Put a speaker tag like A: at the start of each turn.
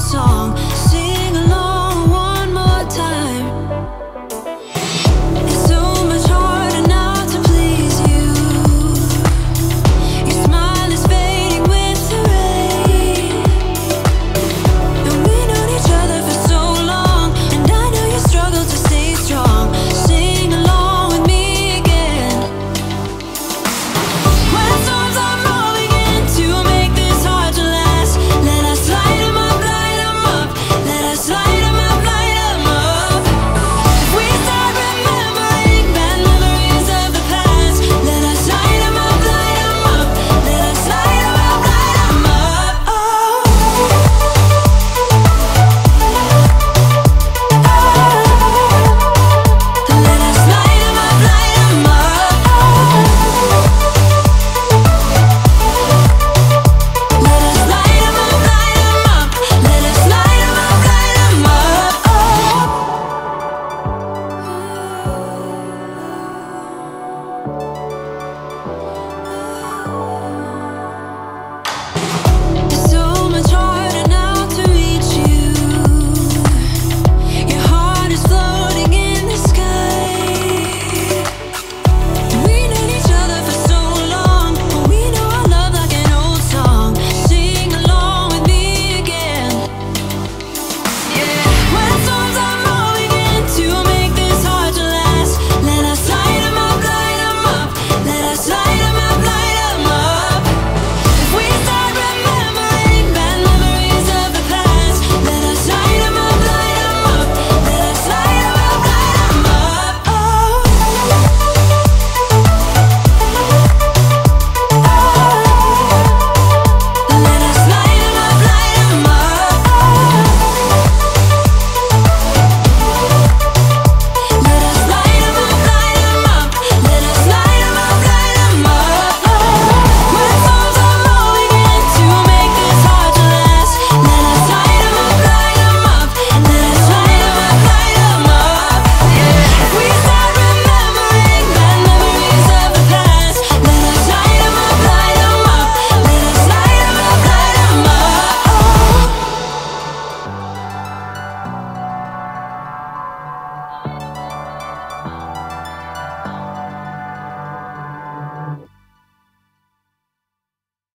A: song. Sing